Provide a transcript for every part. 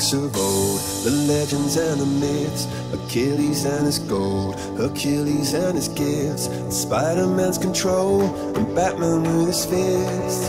of old, the legends and the myths, Achilles and his gold, Hercules and his gifts, Spider-Man's control, and Batman with his fists.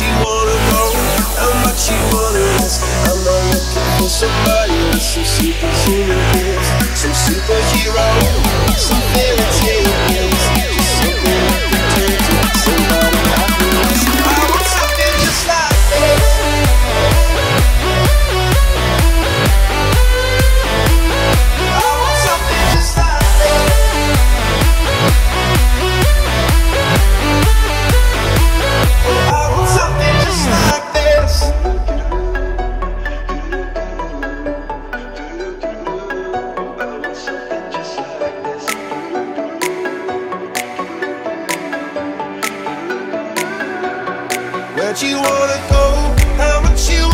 she wanna go, how much she wanna risk I'm not looking for somebody with some superhuman gifts Some superhero, some That you wanna go, how much you